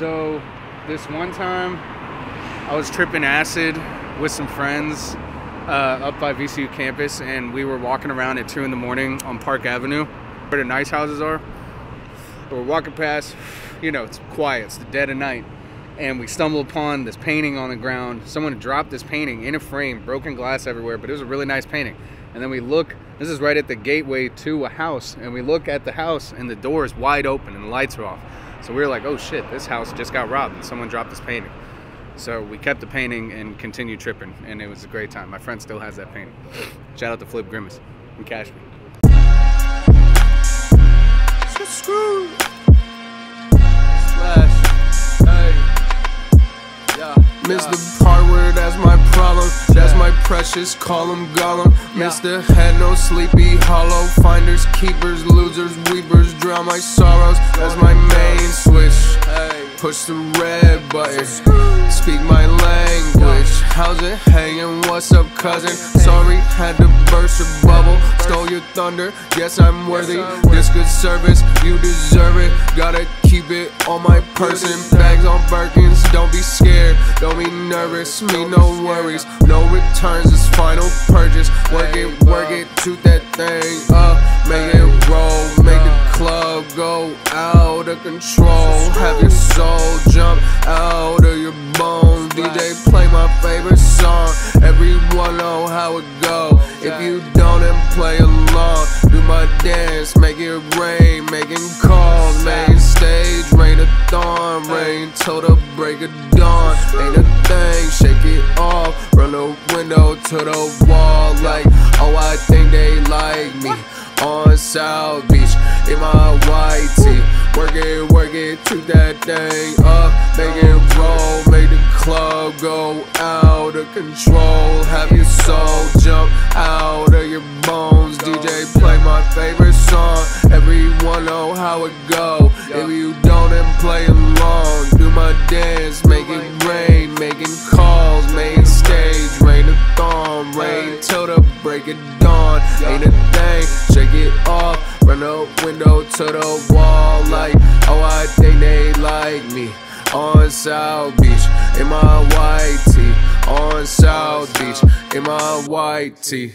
So, this one time, I was tripping acid with some friends uh, up by VCU campus, and we were walking around at 2 in the morning on Park Avenue, where the nice houses are. We're walking past, you know, it's quiet, it's the dead of night, and we stumble upon this painting on the ground. Someone dropped this painting in a frame, broken glass everywhere, but it was a really nice painting. And then we look, this is right at the gateway to a house, and we look at the house, and the door is wide open and the lights are off. So we were like, oh shit, this house just got robbed and someone dropped this painting. So we kept the painting and continued tripping, and it was a great time. My friend still has that painting. Shout out to Flip Grimace and Cash Me. Splash. Hey. Yeah. Miss the part where that's my problem. That's my precious, him Gollum. Mr. Head, no sleepy hollow. Finders, keepers, losers, weepers. My sorrows. as my main switch. Push the red button. Speak my language. How's it hanging? What's up, cousin? Sorry, had to burst a bubble. Stole your thunder. yes I'm worthy. This good service, you deserve it. Gotta keep it on my person. Bags on Birkins, don't be scared. Don't be nervous. Me, no worries. No returns, it's final purchase. Work it, work it, shoot that thing up. Make control. Have your soul jump out of your bones. DJ, play my favorite song. Everyone know how it go. If you don't, then play along. Do my dance, make it rain, making calls. Main stage, rain a thorn, rain till the break of dawn. Ain't a thing, shake it off. Run the window to the wall, like, oh, I think they like me on South Beach in my white tee. Work it, work it, shoot that thing up, uh, make it roll, make the club go out of control. Have your soul jump out of your bones. DJ, play my favorite song. Everyone know how it go. If you don't, then play along. Do my dance, make it rain, making calls, main stage, rain a thorn, rain till the break of dawn. On South Beach, in my white tee. On South Beach, in my white tee.